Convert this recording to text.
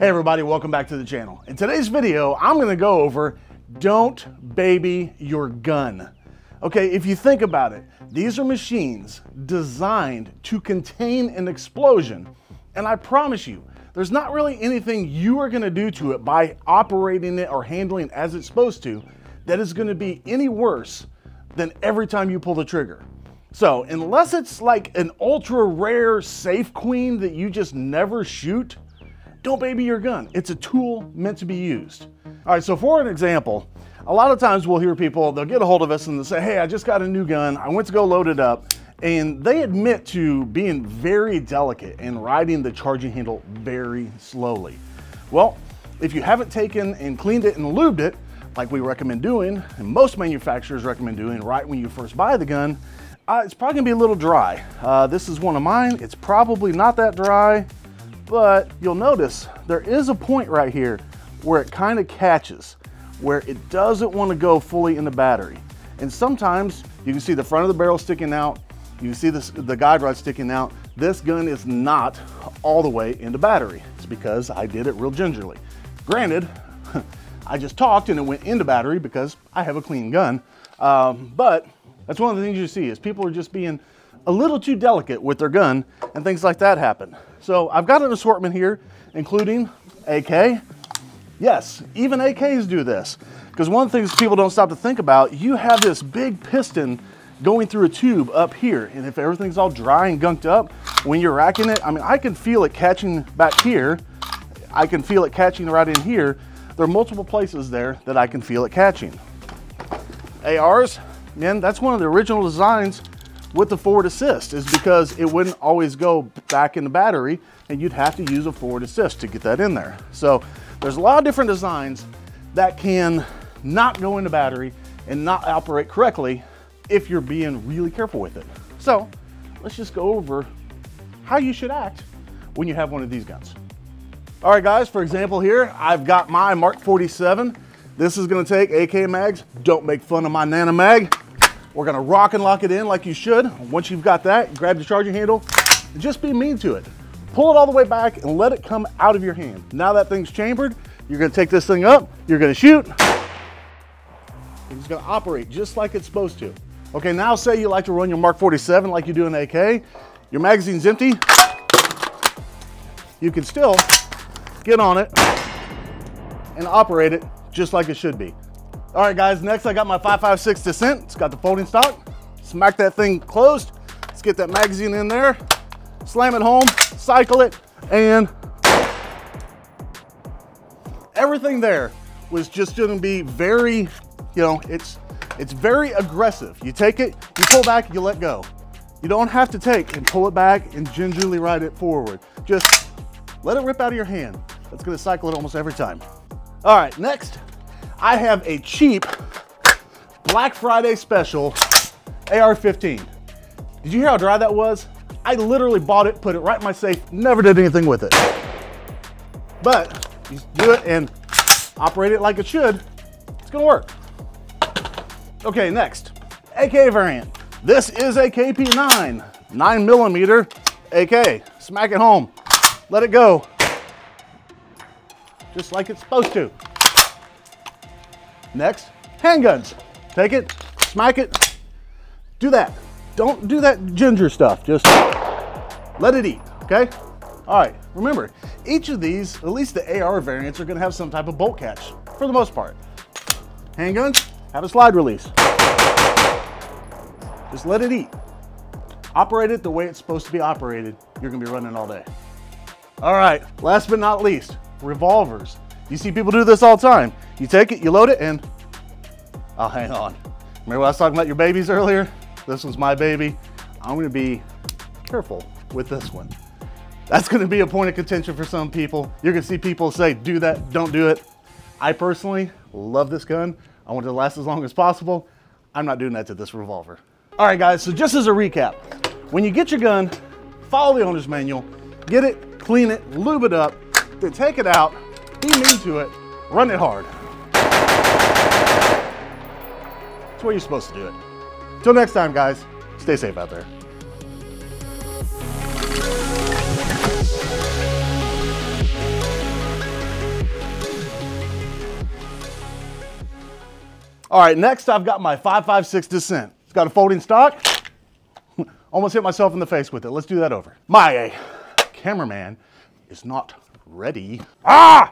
Hey everybody, welcome back to the channel. In today's video, I'm gonna go over don't baby your gun. Okay, if you think about it, these are machines designed to contain an explosion. And I promise you, there's not really anything you are gonna do to it by operating it or handling it as it's supposed to that is gonna be any worse than every time you pull the trigger. So unless it's like an ultra rare safe queen that you just never shoot, don't baby your gun. It's a tool meant to be used. All right, so for an example, a lot of times we'll hear people, they'll get a hold of us and they'll say, hey, I just got a new gun. I went to go load it up. And they admit to being very delicate and riding the charging handle very slowly. Well, if you haven't taken and cleaned it and lubed it, like we recommend doing, and most manufacturers recommend doing right when you first buy the gun, uh, it's probably gonna be a little dry. Uh, this is one of mine. It's probably not that dry, but you'll notice there is a point right here where it kind of catches, where it doesn't wanna go fully in the battery. And sometimes you can see the front of the barrel sticking out, you can see this, the guide rod sticking out. This gun is not all the way into battery. It's because I did it real gingerly. Granted, I just talked and it went into battery because I have a clean gun. Um, but that's one of the things you see is people are just being a little too delicate with their gun and things like that happen. So I've got an assortment here, including AK. Yes, even AKs do this. Because one of the things people don't stop to think about, you have this big piston going through a tube up here. And if everything's all dry and gunked up, when you're racking it, I mean, I can feel it catching back here. I can feel it catching right in here. There are multiple places there that I can feel it catching. ARs, man, that's one of the original designs with the forward assist is because it wouldn't always go back in the battery and you'd have to use a forward assist to get that in there. So there's a lot of different designs that can not go into battery and not operate correctly if you're being really careful with it. So let's just go over how you should act when you have one of these guns. All right guys, for example here, I've got my Mark 47. This is gonna take AK mags. Don't make fun of my Nana mag. We're gonna rock and lock it in like you should. Once you've got that, grab the charging handle and just be mean to it. Pull it all the way back and let it come out of your hand. Now that thing's chambered, you're gonna take this thing up, you're gonna shoot. It's gonna operate just like it's supposed to. Okay, now say you like to run your Mark 47 like you do an AK. Your magazine's empty. You can still get on it and operate it just like it should be. All right, guys, next I got my 5.56 Dissent. It's got the folding stock. Smack that thing closed. Let's get that magazine in there. Slam it home, cycle it, and everything there was just gonna be very, you know, it's it's very aggressive. You take it, you pull back, you let go. You don't have to take and pull it back and gingerly ride it forward. Just let it rip out of your hand. That's gonna cycle it almost every time. All right, next, I have a cheap Black Friday special AR-15. Did you hear how dry that was? I literally bought it, put it right in my safe, never did anything with it. But you do it and operate it like it should, it's gonna work. Okay, next, AK variant. This is a KP9, nine millimeter AK. Smack it home, let it go. Just like it's supposed to. Next, handguns. Take it, smack it, do that. Don't do that ginger stuff, just let it eat, okay? All right, remember, each of these, at least the AR variants, are gonna have some type of bolt catch, for the most part. Handguns have a slide release. Just let it eat. Operate it the way it's supposed to be operated. You're gonna be running all day. All right, last but not least, revolvers. You see people do this all the time. You take it, you load it, and I'll hang on. Remember I was talking about your babies earlier? This one's my baby. I'm gonna be careful with this one. That's gonna be a point of contention for some people. You're gonna see people say, do that, don't do it. I personally love this gun. I want it to last as long as possible. I'm not doing that to this revolver. All right, guys, so just as a recap, when you get your gun, follow the owner's manual, get it, clean it, lube it up, then take it out, be mean to it, run it hard. It's where you're supposed to do it. Till next time, guys, stay safe out there. All right, next I've got my 556 Dissent. It's got a folding stock. Almost hit myself in the face with it. Let's do that over. My cameraman is not ready. Ah!